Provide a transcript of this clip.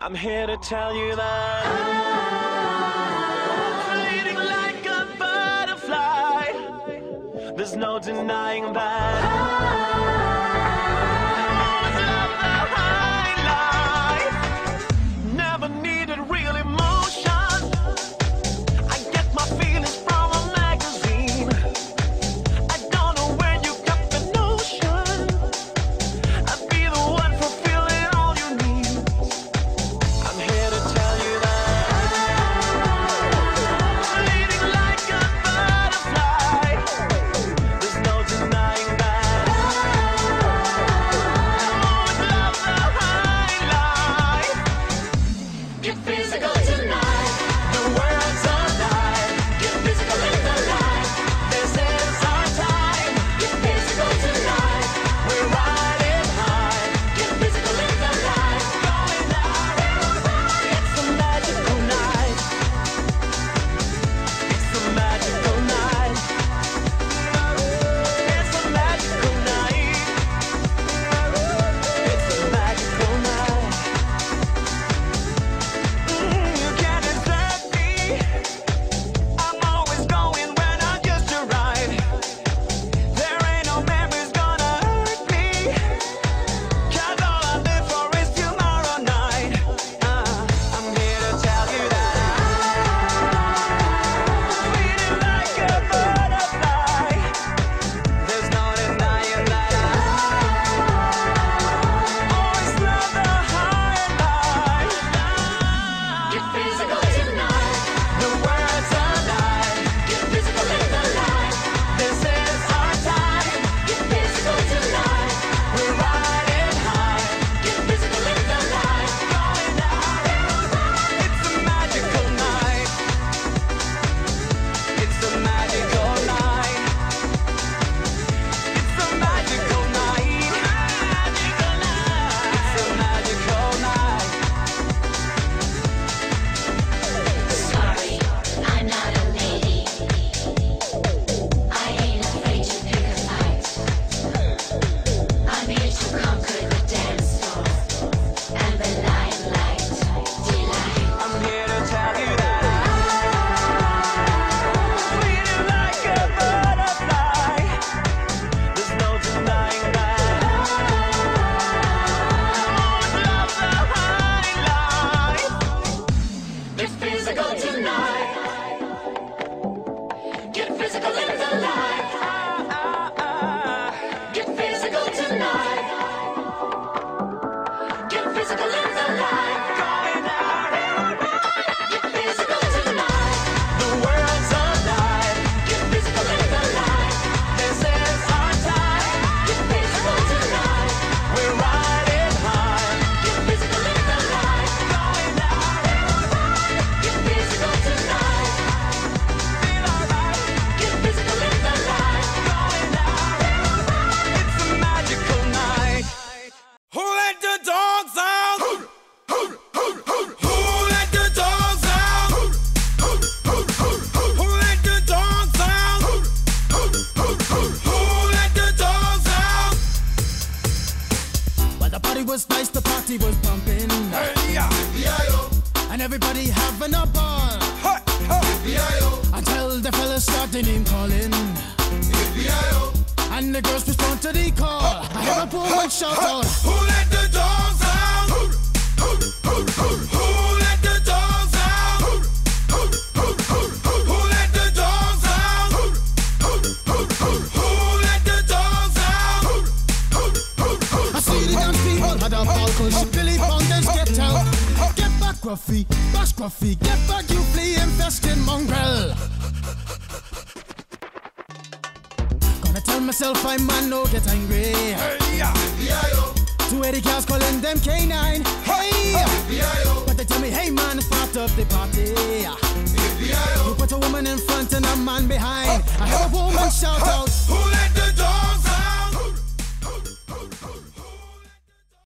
I'm here to tell you that I'm fleeting like a butterfly. There's no denying that. I was nice, the party was pumping. Hey, yeah. And everybody having a ball. Ha, ha. Until the fellas started name calling. And the girls respond to the call. Ha, I have a poor shout out. Who let the Buschkoffi, Buschkoffi, get back, you flea infested mongrel. Gonna tell myself I'm man, no get angry. Hey, yeah, B-I-O. Two Eddie girls calling them canine. Hey, oh, B-I-O. But they tell me, hey man, it's up the party. B-I-O. You put a woman in front and a man behind. I heard a woman shout out.